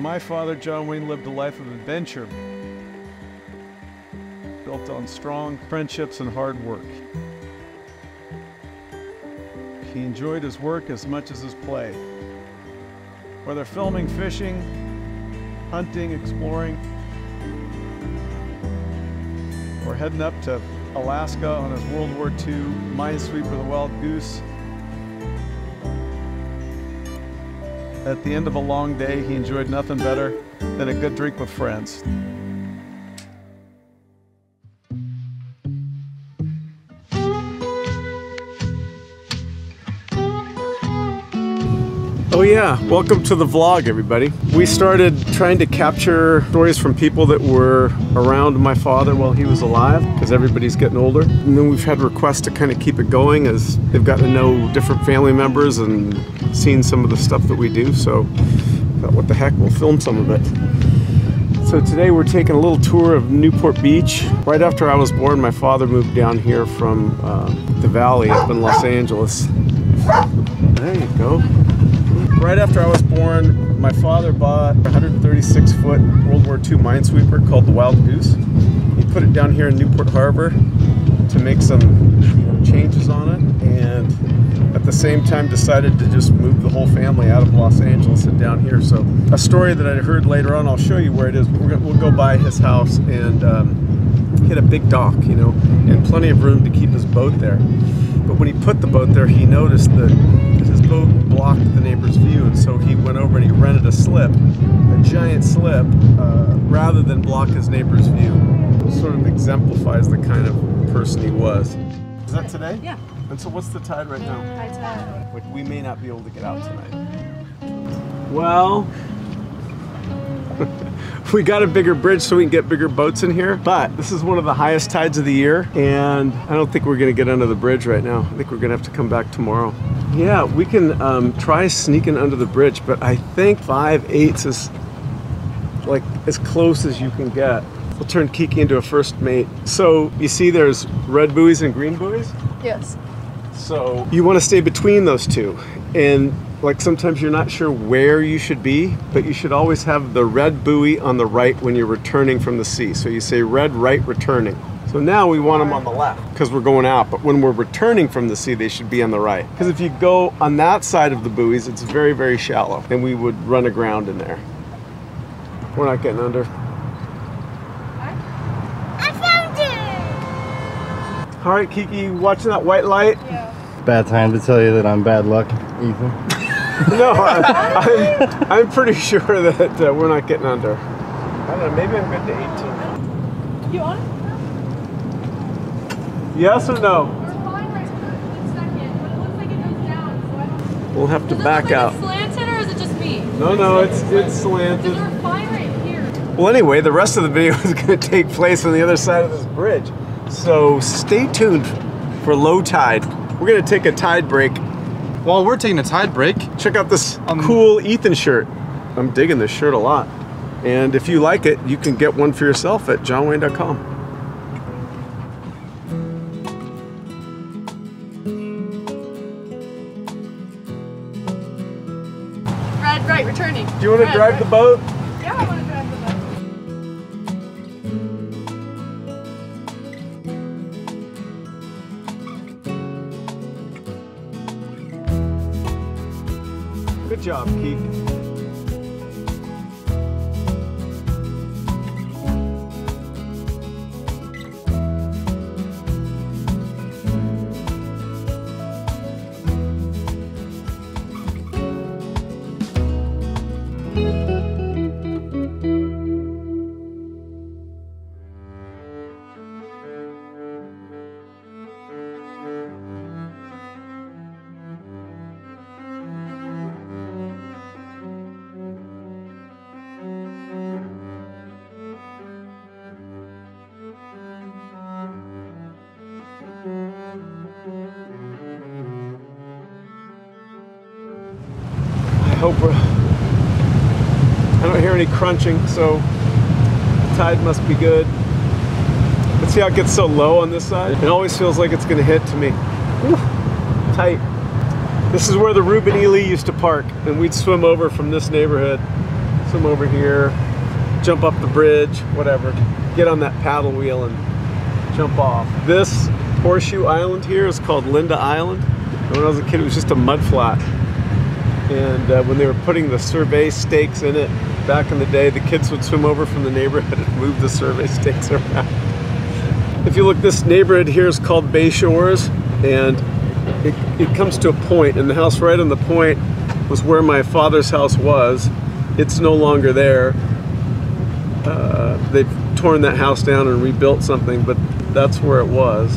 My father, John Wayne, lived a life of adventure, built on strong friendships and hard work. He enjoyed his work as much as his play. Whether filming, fishing, hunting, exploring, or heading up to Alaska on his World War II Minesweeper the Wild Goose. At the end of a long day, he enjoyed nothing better than a good drink with friends. Oh yeah, welcome to the vlog everybody. We started trying to capture stories from people that were around my father while he was alive because everybody's getting older. And then we've had requests to kind of keep it going as they've gotten to know different family members and seen some of the stuff that we do. So thought what the heck, we'll film some of it. So today we're taking a little tour of Newport Beach. Right after I was born, my father moved down here from uh, the valley up in Los Angeles. There you go. Right after I was born, my father bought a 136 foot World War II minesweeper called the Wild Goose. He put it down here in Newport Harbor to make some changes on it and the same time decided to just move the whole family out of Los Angeles and down here. So a story that I heard later on, I'll show you where it is. We're gonna, we'll go by his house and um, hit a big dock, you know, and plenty of room to keep his boat there. But when he put the boat there, he noticed that his boat blocked the neighbor's view, and so he went over and he rented a slip, a giant slip, uh, rather than block his neighbor's view. It sort of exemplifies the kind of person he was. Is that today? Yeah. And so what's the tide right now? Hi, tide. Like we may not be able to get out tonight. Well, we got a bigger bridge so we can get bigger boats in here, but this is one of the highest tides of the year, and I don't think we're gonna get under the bridge right now. I think we're gonna have to come back tomorrow. Yeah, we can um, try sneaking under the bridge, but I think five eighths is like as close as you can get. We'll turn Kiki into a first mate. So you see there's red buoys and green buoys? Yes. So you want to stay between those two. And like sometimes you're not sure where you should be, but you should always have the red buoy on the right when you're returning from the sea. So you say red right returning. So now we want them on the left because we're going out, but when we're returning from the sea, they should be on the right. Because if you go on that side of the buoys, it's very, very shallow and we would run aground in there. We're not getting under. I found it! All right, Kiki, watching that white light? Yeah. Bad time to tell you that I'm bad luck, Ethan. No, I'm, I'm, I'm pretty sure that uh, we're not getting under. I don't know, maybe I'm good to You on? 18. Yes or no? We're fine right this second, but it looks like it goes down, so I don't... We'll have to back look like out. slanted, or is it just me? No, no, it's it's slanted. we're fine right here. Well, anyway, the rest of the video is going to take place on the other side of this bridge. So stay tuned for low tide. We're going to take a tide break. While we're taking a tide break, Check out this Um, cool Ethan shirt. I'm digging this shirt a lot. And if you like it, you can get one for yourself at johnwayne.com. Red, right, returning. Do you want to drive right. the boat? Good job, Keek. I. I don't hear any crunching, so the tide must be good. Let's see how it gets so low on this side. It always feels like it's going to hit to me. Tight. This is where the Reuben Ely used to park, and we'd swim over from this neighborhood. swim over here, jump up the bridge, whatever. Get on that paddle wheel and jump off. This horseshoe island here is called Linda Island. And when I was a kid, it was just a mud flat. And uh, when they were putting the survey stakes in it back in the day, the kids would swim over from the neighborhood and move the survey stakes around. If you look, this neighborhood here is called Bay Shores, and it, it comes to a point, and the house right on the point was where my father's house was. It's no longer there. Uh, they've torn that house down and rebuilt something, but that's where it was.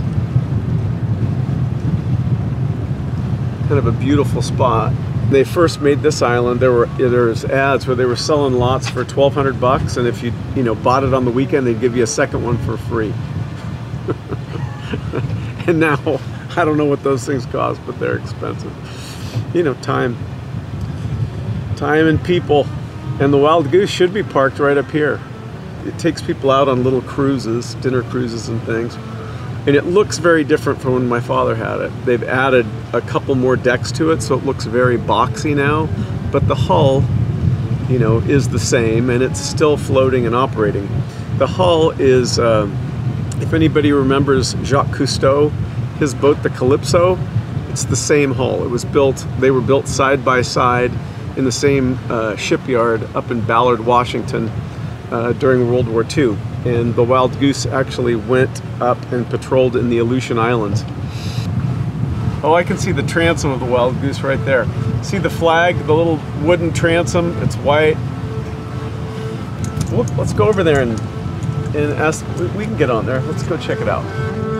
Kind of a beautiful spot. They first made this island. There were there was ads where they were selling lots for 1,200 bucks, and if you you know bought it on the weekend, they'd give you a second one for free. and now I don't know what those things cost, but they're expensive. You know, time, time and people, and the wild goose should be parked right up here. It takes people out on little cruises, dinner cruises and things. And it looks very different from when my father had it. They've added a couple more decks to it, so it looks very boxy now. But the hull, you know, is the same, and it's still floating and operating. The hull is, uh, if anybody remembers Jacques Cousteau, his boat, the Calypso, it's the same hull. It was built, they were built side by side in the same uh, shipyard up in Ballard, Washington uh, during World War II. And the Wild Goose actually went up and patrolled in the Aleutian Islands. Oh, I can see the transom of the Wild Goose right there. See the flag, the little wooden transom? It's white. Well, let's go over there and, and ask. We, we can get on there. Let's go check it out.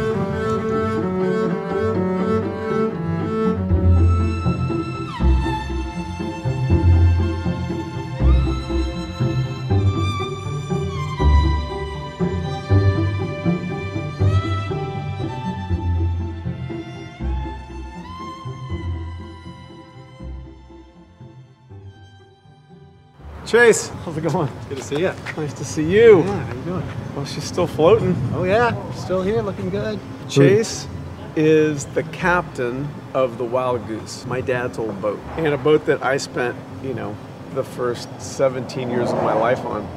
Chase, how's it going? Good to see you. Nice to see you. Yeah, how you doing? Well, she's still floating. Oh yeah, still here, looking good. Chase is the captain of the Wild Goose, my dad's old boat, and a boat that I spent, you know, the first 17 years of my life on.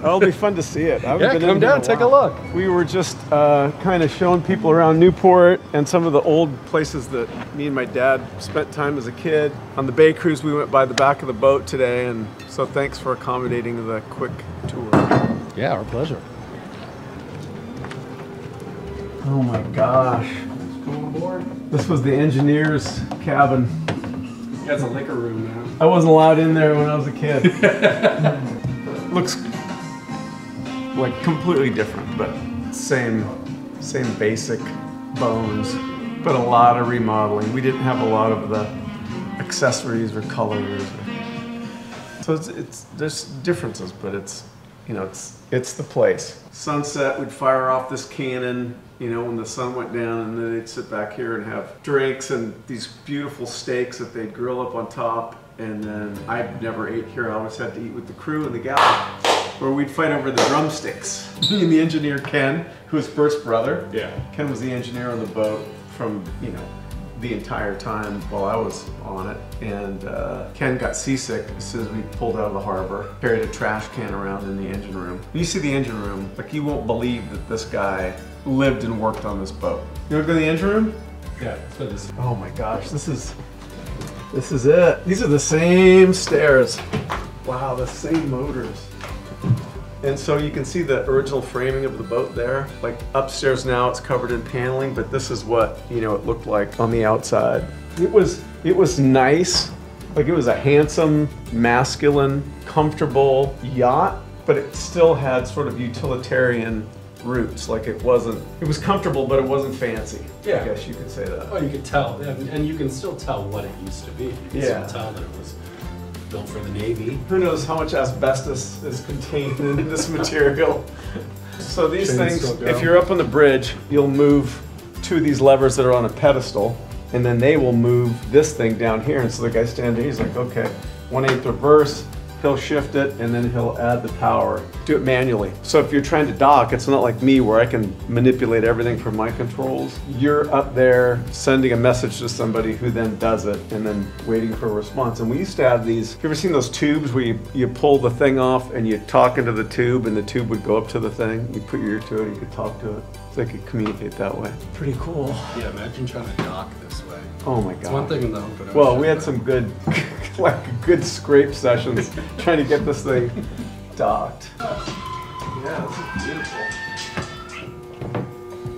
It'll be fun to see it. I Yeah, been come in here down, take a look. We were just uh, kind of showing people around Newport and some of the old places that me and my dad spent time as a kid. On the Bay Cruise, we went by the back of the boat today, and so thanks for accommodating the quick tour. Yeah, our pleasure. Oh my gosh. This was the engineer's cabin. That's a liquor room now. I wasn't allowed in there when I was a kid. Looks like completely different, but same same basic bones, but a lot of remodeling. We didn't have a lot of the accessories or colors. Or, so it's, it's there's differences, but it's you know it's it's the place. Sunset, we'd fire off this cannon, you know, when the sun went down, and then they'd sit back here and have drinks and these beautiful steaks that they'd grill up on top. And then I never ate here. I always had to eat with the crew and the gal, where we'd fight over the drumsticks. Me and the engineer Ken, who was Bert's brother. Yeah. Ken was the engineer on the boat from you know the entire time while I was on it. And uh, Ken got seasick as soon as we pulled out of the harbor. Carried a trash can around in the engine room. You see the engine room, like you won't believe that this guy lived and worked on this boat. You wanna go to the engine room? Yeah, it's good to see. Oh my gosh, this is this is it. These are the same stairs. Wow, the same motors. And so you can see the original framing of the boat there. Like upstairs now it's covered in paneling, but this is what, you know, it looked like on the outside. It was it was nice. Like it was a handsome, masculine, comfortable yacht, but it still had sort of utilitarian roots. Like it wasn't it was comfortable, but it wasn't fancy. Yeah. I guess you could say that. Oh, you could tell, and, and you can still tell what it used to be. You can Yeah. still tell that it was built for the Navy. Who knows how much asbestos is contained in this material? So these Chains things, if you're up on the bridge, you'll move two of these levers that are on a pedestal, and then they will move this thing down here. And so the guy standing he's like, okay, one eighth reverse, he'll shift it, and then he'll add the power. Do it manually. So if you're trying to dock, it's not like me where I can manipulate everything from my controls. You're up there sending a message to somebody who then does it and then waiting for a response. And we used to have these, have you ever seen those tubes where you, you pull the thing off and you talk into the tube and the tube would go up to the thing? You put your ear to it and you could talk to it. So they could communicate that way. Pretty cool. Yeah, imagine trying to dock this way. Oh my god. It's one thing in the open Well, we had some good, like good scrape sessions trying to get this thing docked. Yeah, this is beautiful.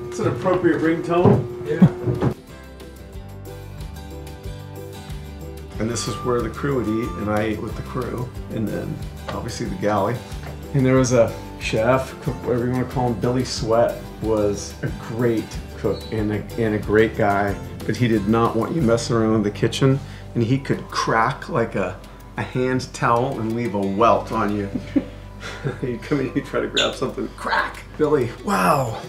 It's an appropriate ringtone. Yeah. And this is where the crew would eat, and I ate with the crew, and then obviously the galley. And there was a chef, cook, whatever you want to call him, Billy Sweat, was a great cook and a, and a great guy, but he did not want you messing around in the kitchen, and he could crack like a, a hand towel and leave a welt on you. you come in, you try to grab something, crack! Billy, wow!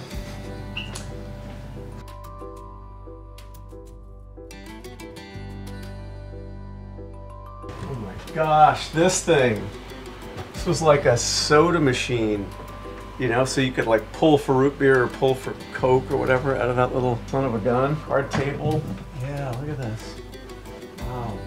Oh my gosh, this thing. This was like a soda machine. You know, so you could like pull for root beer or pull for Coke or whatever out of that little son of a gun. Hard table. Yeah, look at this. Wow.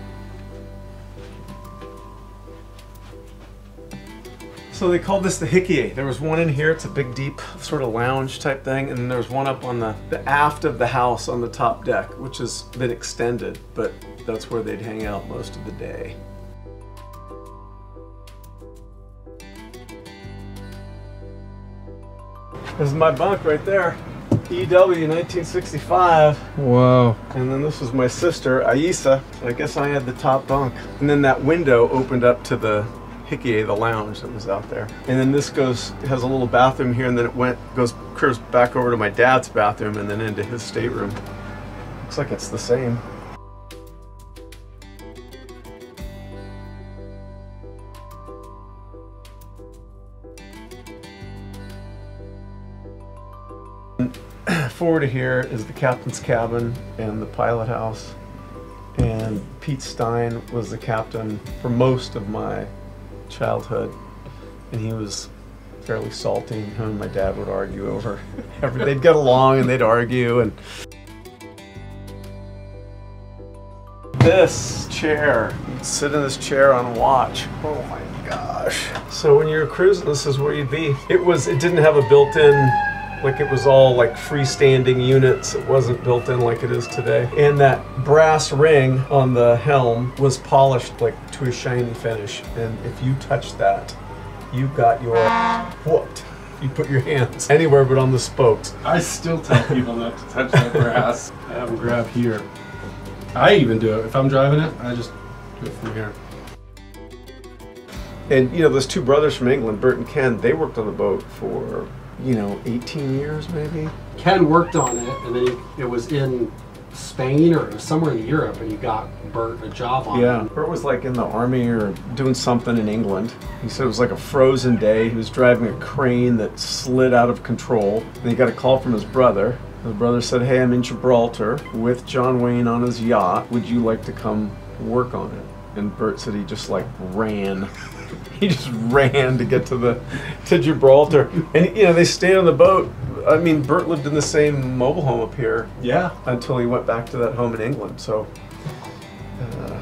So they called this the Hickey. There was one in here. It's a big, deep sort of lounge type thing, and then there was one up on the, the aft of the house on the top deck, which has been extended, but that's where they'd hang out most of the day. This is my bunk right there. EW 1965. Whoa. And then this was my sister, Aissa. I guess I had the top bunk. And then that window opened up to the Hickey, the lounge that was out there. And then this goes, it has a little bathroom here, and then it went, goes, curves back over to my dad's bathroom and then into his stateroom. Looks like it's the same. Forward of here is the captain's cabin and the pilot house. And Pete Stein was the captain for most of my childhood. And he was fairly salty. Him and my dad would argue over they'd get along and they'd argue and this chair, you'd sit in this chair on watch. Oh my gosh. So when you're cruising, this is where you'd be. It was, it didn't have a built-in like it was all like freestanding units. It wasn't built in like it is today. And that brass ring on the helm was polished like to a shiny finish. And if you touched that, you got your whooped. You put your hands anywhere but on the spokes. I still tell people not to touch that brass. I have them grab here. I even do it. If I'm driving it, I just do it from here. And you know, those two brothers from England, Bert and Ken, they worked on the boat for, you know, 18 years maybe. Ken worked on it, and then he, it was in Spain or somewhere in Europe, and he got Bert a job on Yeah, it. Bert was like in the army or doing something in England. He said it was like a frozen day. He was driving a crane that slid out of control. And he got a call from his brother. His brother said, Hey, I'm in Gibraltar with John Wayne on his yacht. Would you like to come work on it? And Bert said he just like ran. he just ran to get to the to Gibraltar. And you know, they stayed on the boat. I mean, Bert lived in the same mobile home up here Yeah. until he went back to that home in England. So uh,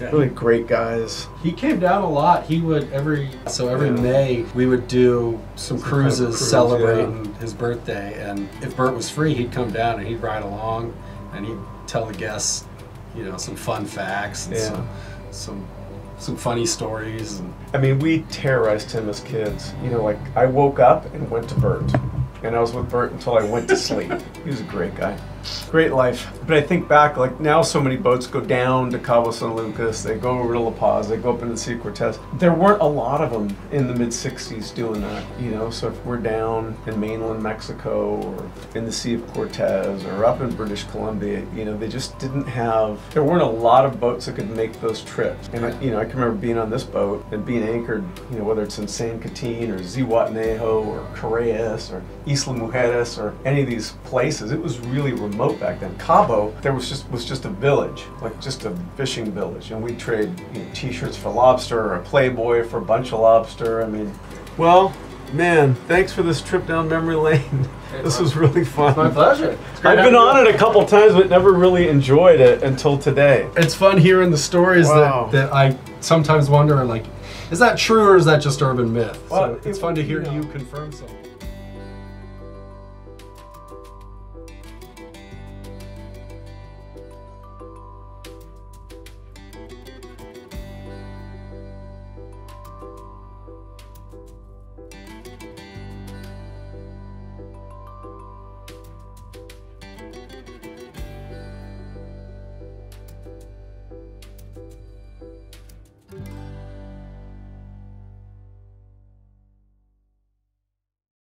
really great guys. He came down a lot. He would every so every May we would do some Some kind of cruises cruise, celebrating his birthday. And if Bert was free, he'd come down and he'd ride along, and he'd tell the guests, you know, some fun facts and Yeah. some some some funny stories. I mean, we terrorized him as kids. You know, like I woke up and went to Bert, and I was with Bert until I went to sleep. he was a great guy, great life. But I think back, like now, so many boats go down to Cabo San Lucas, they go over to La Paz, they go up into the Sea of Cortez. There weren't a lot of them in the mid '60s doing that. You know, so if we're down in mainland Mexico or in the Sea of Cortez or up in British Columbia, you know, they just didn't have. There weren't a lot of boats that could make those trips. And I, you know, I can remember being on this boat and being anchored. You know, whether it's in San Quintin or Zihuatanejo or Correas or Isla Mujeres or any of these places, it was really remote remote back then. Cabo, there was just was just a village, like just a fishing village, and we'd trade you know, T-shirts for lobster or a Playboy for a bunch of lobster. I mean, well, man, thanks for this trip down memory lane. this was really fun. My pleasure. It's I've been having you on it a couple times, but never really enjoyed it until today. It's fun hearing the stories Wow. that, that I sometimes wonder, like, is that true or is that just urban myth? Well, so it's it- fun to hear you know. you confirm something.